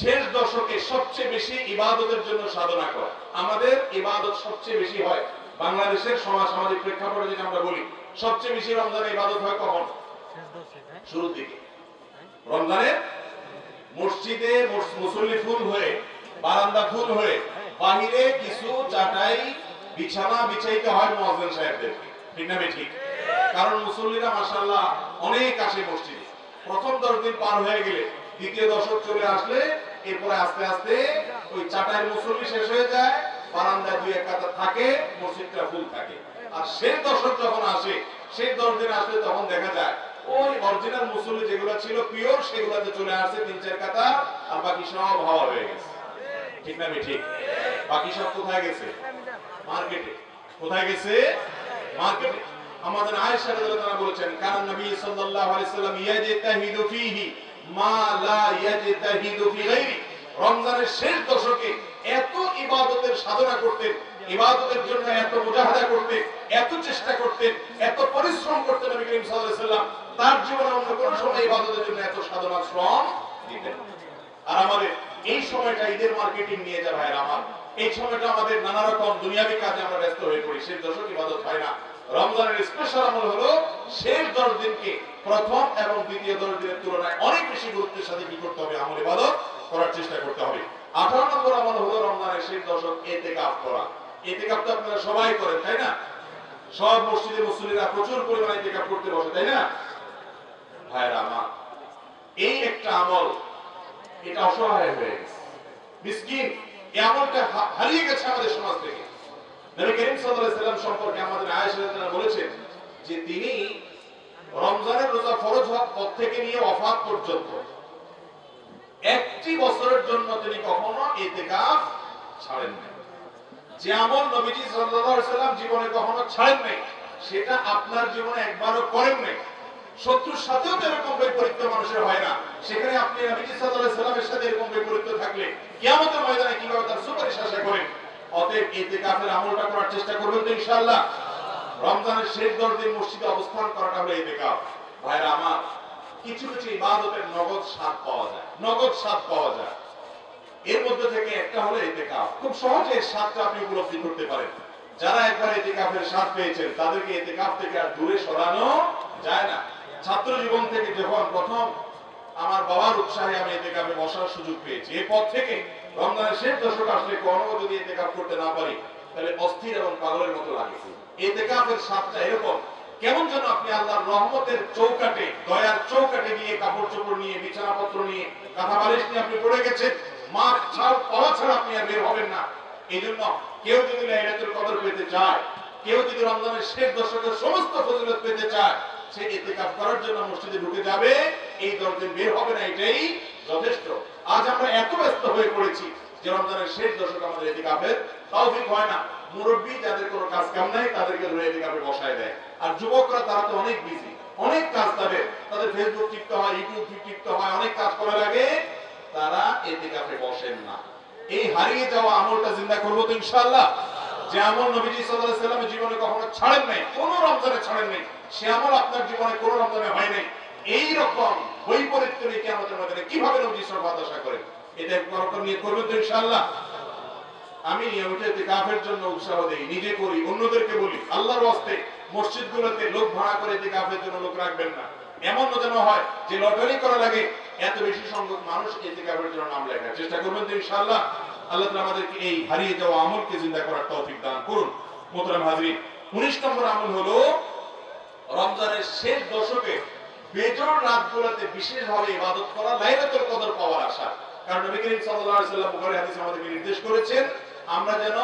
শেষ দশকে সবচেয়ে বেশি ইবাদতের জন্য সাধনা করা। আমাদের ইবাদত সবচেয়ে বেশি হয় বাংলাদেশের সমাজ সামাজিক প্রেক্ষাপটে যদি আমরা বলি সবচেয়ে বেশি রমজানে ইবাদত হয় কখন? শুরুর দিকে। রমজানে মসজিদে মুসল্লি ফুল হয়ে বারান্দা ফুল হয়ে বাহিরে কিছু চাটাই বিছানা বিছাইতে হয় মুয়াজ্জিন সাহেবদেরকে। ঠিক না ঠিক কারণ মুসল্লিরা মাশাআল্লাহ অনেক আসে মসজিদে। প্রথম দশ দিন পার হয়ে গেলে দ্বিতীয় দশক চলে আসলে, এরপরে আস্তে আস্তে ওই চাটাইয়ের মুসল্লি শেষ হয়ে যায়, বারান্দায় দুই এক কাতা থাকে, মসজিদটা ফুল থাকে। আর শেষ দশক যখন আসে, শেষ দশ দিন আসলে তখন দেখা যায়, ওই অরিজিনাল মুসল্লি যেগুলো ছিল পিওর সেগুলোতে চলে আসছে তিন চার কাতা আর বাকি সব হাওয়া হয়ে গেছে। ঠিক না ঠিক বাকি সব কোথায় গেছে? মার্কেটে। কোথায় গেছে? মার্কেটে। আমাদের আয়েশা রাদিয়াল্লাহু তাআলা বলেছেন কারণ নবী সাল্লাল্লাহু আলাইহি সাল্লাম ইয়াজতাহিদু ফীহি রমজানের শেষ দশকে এত ইবাদতের সাধনা করতেন, ইবাদতের জন্য এত মুজাহাদা করতে এত চেষ্টা করতেন, এত পরিশ্রম করতেন নবী করিম সাল্লাম তার জীবনে অন্য কোনো সময় ইবাদতের জন্য এত সাধনা, শ্রম দিতেন আর আমাদের এই সময়টা ঈদের মার্কেটিং নিয়ে যা ভাইরা আমার, এই সময়টা আমাদের নানা রকম দুনিয়াবি কাজে আমরা ব্যস্ত হয়ে পড়ি। শেষ দশক ইবাদত হয় না। রমজানের স্পেশাল আমল হলো শেষ দশ দিনকে প্রথম এবং দ্বিতীয় দশ দিনের তুলনায় অনেক বেশি গুরুত্বের সাথে কি করতে হবে? আমল ইবাদত করার চেষ্টা করতে হবে। আঠারো নম্বর আমল হলো রমজানের শেষ দশক এতে কাপ করা। এতে কাপ তো আপনারা সবাই করেন, তাই না? সব মসজিদে মুসলিরা প্রচুর পরিমাণে এতে কাপ করতে বসে, তাই না? ভাইরা আমার, এই একটা আমল, এটা অসহায় হয়ে গেছে। মিসকিন, এই আমলটা হারিয়ে গেছে আমাদের সমাজ থেকে। নবী করিম সাল্লাম সম্পর্কে আমাদের আয়েশা বলেছেন যে তিনি রমজানের রোজা ফরজ হওয়ার পর থেকে নিয়ে পর্যন্ত একটি বছরের জন্য তিনি কখনো ছাড়েন সাল্লাম জীবনে কখনো ছাড়েন নাই, সেটা আপনার জীবনে একবারও করেন নাই। শত্রুর সাথেও তো এরকম বৈপরীত্য মানুষের হয় না। সেখানে আপনি নবীজি আলাইহি সাল্লামের সাথে এরকম বৈপরীত্য থাকলে কিয়ামতের ময়দানে কীভাবে তার সুপারিশ আশা করেন? অতএব আমলটা করার চেষ্টা করবেন তো রমজানের শেষ দশ দিন মসজিদে অবস্থান করাটা হলো ভাইরা আমার, কিছু কিছু ইবাদতের নগদ স্বাদ পাওয়া যায়, নগদ স্বাদ পাওয়া যায়। এর মধ্যে থেকে একটা হলো এতেকাফ খুব সহজে স্বাদটা আপনি উপলব্ধি করতে পারেন। যারা একবার এতেকাফের স্বাদ পেয়েছেন, তাদেরকে এতেকাফ থেকে আর দূরে সরানো যায় না। ছাত্র জীবন থেকে যখন প্রথম আমার বাবার উৎসাহে আমি এতেকাফে বসার সুযোগ পেয়েছি। এরপর থেকে রমজানের শেষ দশক আসলে কোনো যদি এতেকাফ করতে না পারি, তাহলে অস্থির এবং পাগলের মতো লাগে। এতেকাফের স্বাদটা এরকম, কেমন যেন আপনি আল্লাহর রহমতের চৌকাটে, দয়ার চৌকাটে গিয়ে কাপড় চোপড় নিয়ে, বিছানাপত্র নিয়ে, কাঁথা বালিশ নিয়ে আপনি পড়ে গেছেন মা ছাড় পাওয়া ছাড়া আপনি আর বের হবেন না। এই জন্য কেউ যদি লাইলাতুল কদর পেতে চায়, কেউ যদি রমজানের শেষ দশকের সমস্ত ফজিলত পেতে চায় সে ইতিকাফ করার জন্য মসজিদে ঢুকে যাবে, এই দিন বের হবে না, এটাই যথেষ্ট। আজ আমরা এত ব্যস্ত হয়ে পড়েছি যে রমজানের শেষ দশক আমাদের ইতিকাফের তৌফিক হয় না। মুরব্বী যাদের কোনো কাজ কাম নাই, তাদেরকে ধরে ইতিকাফে বসায় দেয়। আর যুবকরা, তারা তো অনেক বিজি অনেক কাজ তাদের। তাদের ফেসবুক টিপতে হয় ইউটিউব টিপতে হয়, অনেক কাজ করা লাগে। তারা এতেকাফে বসেন না। এই হারিয়ে যাওয়া আমলটা জিন্দা করব তো ইনশাআল্লাহ। যে আমল নবীজি আলাইহি সাল্লামের জীবনে কখনো ছাড়েন নাই, কোনো রমজানে ছাড়েন নাই, সে আমল আপনার জীবনে কোনো রমজানে হয় নাই। এই রকম বৈপরীত্য নিয়ে কিয়ামতের ময়দানে কীভাবে নবীজি সর্বাদ আশা করেন? এটা একবার নিয়ে করবেন তো ইনশাআল্লাহ। আমি নিয়মিত ইতিকাফের জন্য উৎসাহ দেই, নিজে করি, অন্যদেরকে বলি, আল্লাহর ওয়াস্তে মসজিদগুলোতে লোক ভাড়া করে ইতিকাফের জন্য লোক রাখবেন না। এমন যেন হয় যে লটারি করা লাগে এত বেশি সংখ্যক মানুষ ইতিকাফের জন্য নাম লেখা চেষ্টা করবেন তো ইনশাআল্লাহ। আল্লাহ তাআলা আমাদেরকে এই হারিয়ে যাওয়া আমলকে জিন্দা করার তৌফিক দান করুন। মোহতারাম হাজরিন 19 নম্বর আমল হলো রমজানের শেষ দশকে বেজোড় রাতগুলোতে বিশেষভাবে ইবাদত করা, লাইলাতুল কদর পাওয়ার আশা। কারণ নবী করিম সাল্লাল্লাহু আলাইহি সাল্লাম বুখারী হাদিসে আমাদেরকে নির্দেশ করেছেন, আমরা যেন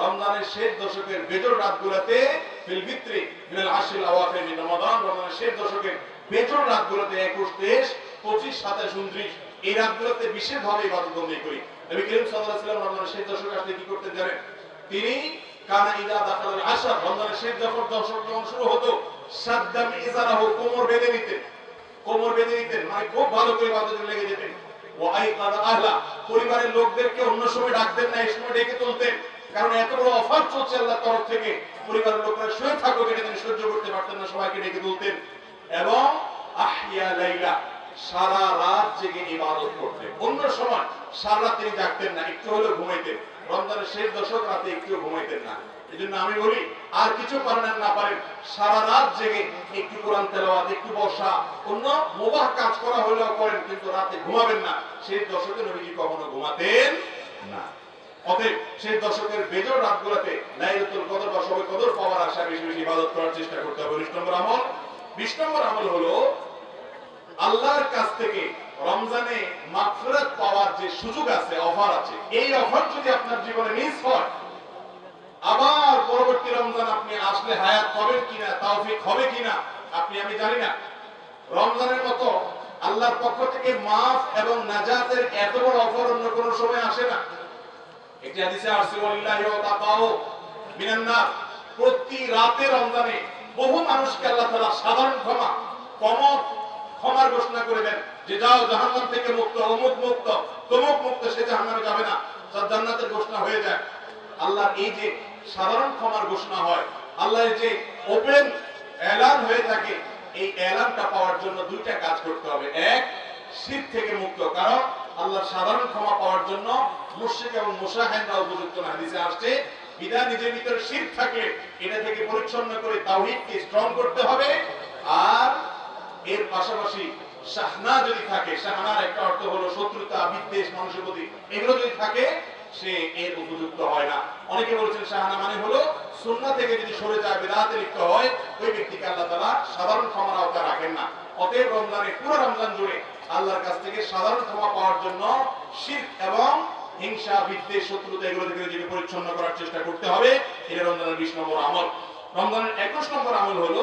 রমজানের শেষ দশকের বেজোড় রাতগুলোতে ফিল ভিত্রি মিনাল আশিল আওয়াফির মিন রমাদান, রমজানের শেষ দশকের বেজোড় রাতগুলোতে 21 23 25 27 29 এই রাতগুলোতে বিশেষভাবে ইবাদত করি। নবী করিম সাল্লাল্লাহু আলাইহি রমজানের শেষ দশকে আসলে কি করতেন জানেন? তিনি কানা ইদা দাখালাল আশা রমজানের শেষ দশক দশক যখন শুরু হতো সাদ্দাম ইজারাহু, কোমর বেঁধে নিতেন। কোমর বেঁধে নিতেন মানে খুব ভালো করে ইবাদতে লেগে যেতেন। ও আইকাদা আহলা, পরিবারের লোকদেরকে অন্য সময় ডাকতেন না, এই সময় ডেকে তুলতেন। কারণ এত বড় অফার চলছে আল্লাহর তরফ থেকে। পরিবারের লোকরা শুয়ে থাকুক, এটা তিনি সহ্য করতে পারতেন না, সবাইকে ডেকে তুলতেন। এবং আহিয়া লাইলা সারা রাত জেগে ইবাদত করতেন। অন্য সময় সারা রাত তিনি জাগতেন না, একটু হলেও ঘুমাইতেন। রমজানের শেষ দশক রাতে একটু ঘুমাইতেন না। এই জন্য আমি বলি, আর কিছু পারেন না পারেন, সারা রাত জেগে একটু কোরআন তেলাওয়াত, একটু বসা, অন্য মোবাহ কাজ করা হলেও করেন, কিন্তু রাতে ঘুমাবেন না। সেই দশকে নবীজি কখনো ঘুমাতেন না। অতএব সেই দশকের বেজর রাতগুলোতে লাইলাতুল কদর বা সবে কদর পাওয়ার আশা বেশি বেশি ইবাদত করার চেষ্টা করতে হবে। বিশ নম্বর আমল। বিশ নম্বর আমল হলো আল্লাহর কাছ থেকে রমজানে মাগফিরাত পাওয়ার যে সুযোগ আছে, অফার আছে, এই অফার যদি আপনার জীবনে মিস হয়, আবার পরবর্তী রমজান আপনি আসলে হায়াত পাবেন কিনা, তাওফিক হবে কিনা, আপনি, আমি জানি না। রমজানের মতো আল্লাহর পক্ষ থেকে মাফ এবং নাজাতের এত বড় অফার অন্য কোনো সময় আসে না। একটি হাদিসে আসছে ওয়াল্লাহি ওয়া তাকাও মিনান প্রতি রাতে রমজানে বহু মানুষকে আল্লাহ তাআলা সাধারণ ক্ষমা কম ক্ষমার ঘোষণা করে দেন যে যাও জাহান্নাম থেকে মুক্ত, অমুক মুক্ত, তমুক মুক্ত, সে জাহান্নামে যাবে না। তার জান্নাতের ঘোষণা হয়ে যায়। আল্লাহর এই যে সাধারণ ক্ষমার ঘোষণা হয়, আল্লাহর যে ওপেন এলান হয়ে থাকে, এই এলানটা পাওয়ার জন্য দুইটা কাজ করতে হবে। এক শীত থেকে মুক্ত। কারণ আল্লাহর সাধারণ ক্ষমা পাওয়ার জন্য মুশরিক এবং মুসাহেনরা উপযুক্ত না। হাদিসে আসছে, বিধান নিজের ভিতরে শীত থাকলে এটা থেকে পরিচ্ছন্ন করে তাওহীদকে স্ট্রং করতে হবে। আর পাশাপাশি শাহনা যদি থাকে, শাহনার একটা অর্থ হলো শত্রুতা, বিদ্বেষ, মানুষের প্রতি। এগুলো যদি থাকে, সে এর উপযুক্ত হয় না। অনেকে বলছেন শাহানা মানে হলো সুন্নাহ থেকে যদি সরে যায়, বেদাতে লিপ্ত হয়, ওই ব্যক্তিকে আল্লাহ তাআলা সাধারণ ক্ষমার আওতায় রাখেন না। অতএব রমজানে পুরো রমজান জুড়ে আল্লাহর কাছ থেকে সাধারণ ক্ষমা পাওয়ার জন্য শিরক এবং হিংসা, বিদ্বেষ, শত্রুতা এগুলো থেকে নিজেকে পরিচ্ছন্ন করার চেষ্টা করতে হবে। এটা রমজানের বিশ নম্বর আমল। রমজানের একুশ নম্বর আমল হলো,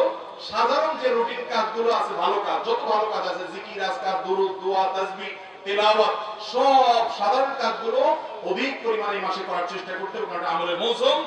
সাধারণ যে রুটিন কাজগুলো আছে, ভালো কাজ, যত ভালো কাজ আছে, জিকির, আজকার, দুরুদ, দোয়া, তাসবিহ, তেলাওয়াত, সব সাধারণ কাজগুলো অধিক পরিমাণে মাসে করার চেষ্টা করতে হবে আমলের মৌসুম।